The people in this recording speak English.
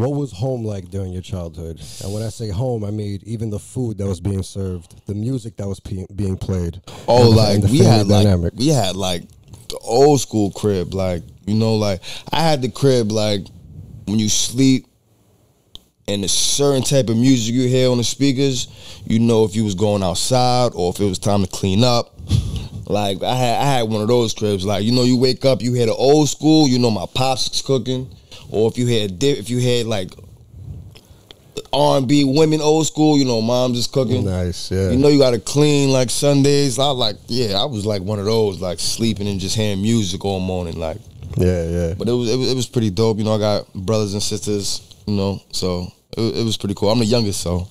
What was home like during your childhood? And when I say home, I mean even the food that was being served, the music that was pe- being played. Oh, the- like we had like we had like the old school crib, like you know, like I had the crib like when you sleep and a certain type of music you hear on the speakers, you know if you was going outside or if it was time to clean up. Like I had I had one of those cribs. Like you know, you wake up, you hear the old school. You know my pops is cooking, or if you had if you had like R and B women old school, you know mom's just cooking. Nice, yeah. You know you got to clean like Sundays. I like yeah, I was like one of those like sleeping and just hearing music all morning. Like, yeah, yeah. but it was it was, it was pretty dope. You know I got brothers and sisters. You know, so it, it was pretty cool. I'm the youngest, so